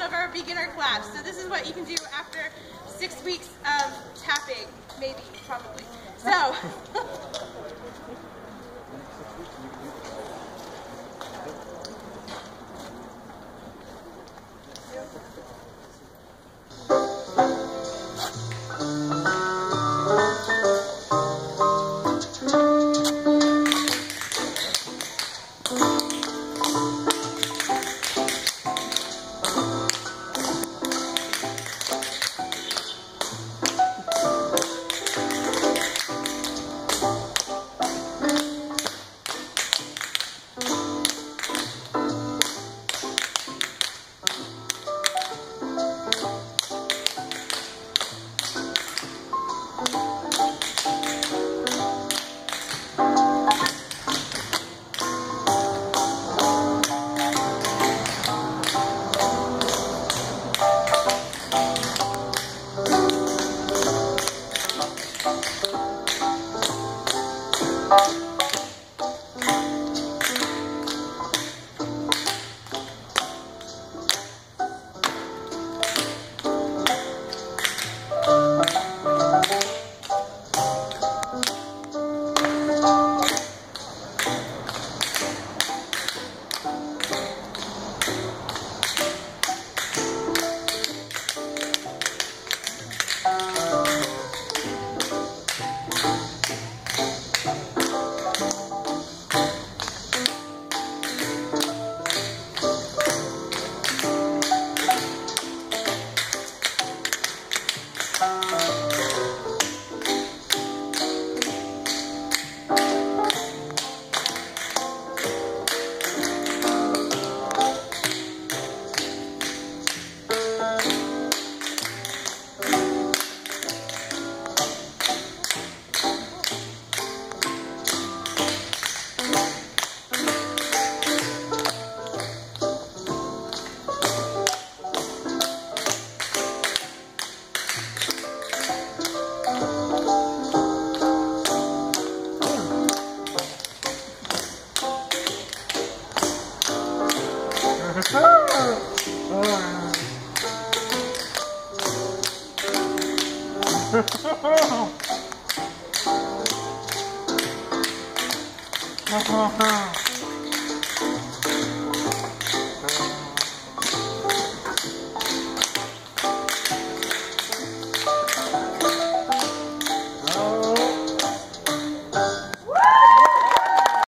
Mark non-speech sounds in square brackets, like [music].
of our beginner class. So this is what you can do after six weeks of tapping, maybe, probably. So. [laughs] Ha ha ha.